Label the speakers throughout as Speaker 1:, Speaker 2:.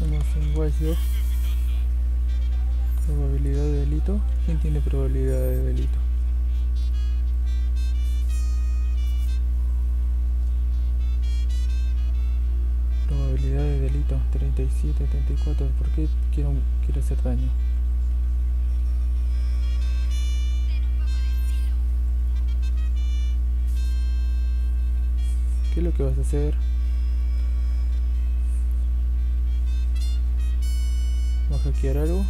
Speaker 1: Estamos en Watchdog. Probabilidad de delito. ¿Quién tiene probabilidad de delito? Probabilidad de delito 37, 34. ¿Por qué quiero, quiero hacer daño? ¿Qué es lo que vas a hacer? ¿Vas a hackear algo?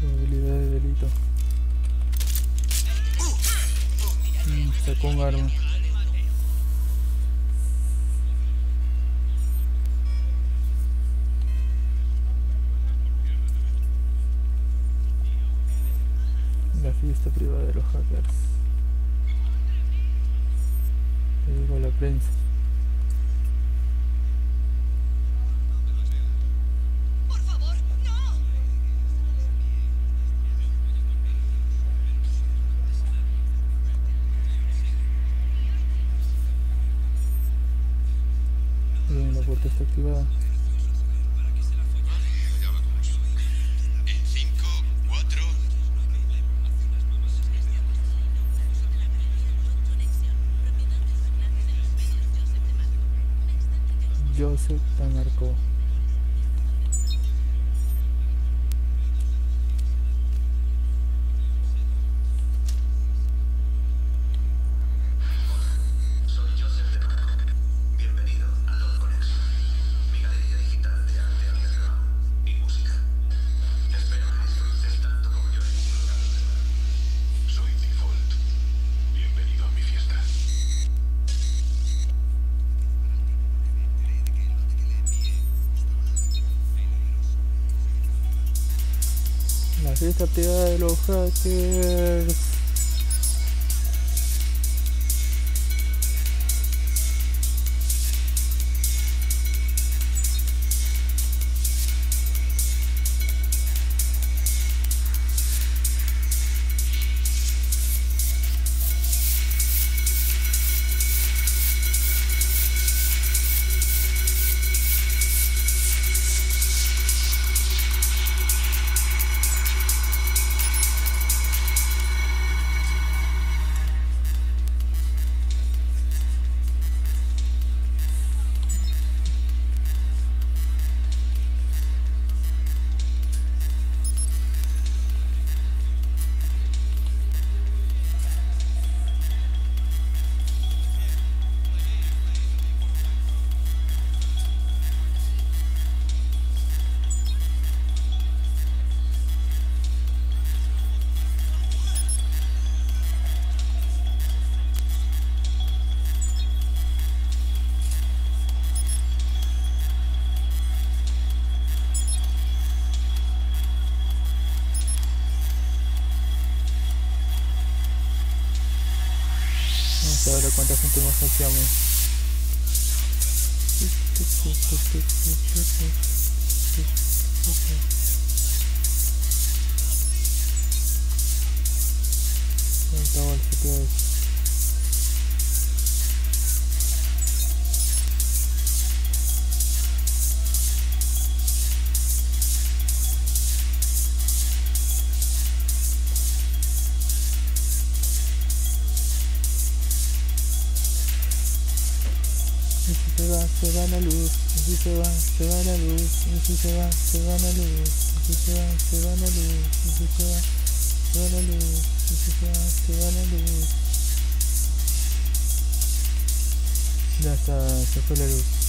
Speaker 1: Probabilidad de delito. Mm, sacó arma. La fiesta privada de los hackers. Le digo a la prensa. Bien, la puerta está activada. Joseph Tamarco.
Speaker 2: Soy
Speaker 1: La fiesta privada de los hackers. história quando a continuação fielmente. Então, olha que é se va, se va la luz. Y si se va, se va la luz. Y si se va, se va la luz. Y si se va, se va la luz. Y si se va, se va la luz. Y si se va, se va la luz. Ya está, se fue la luz.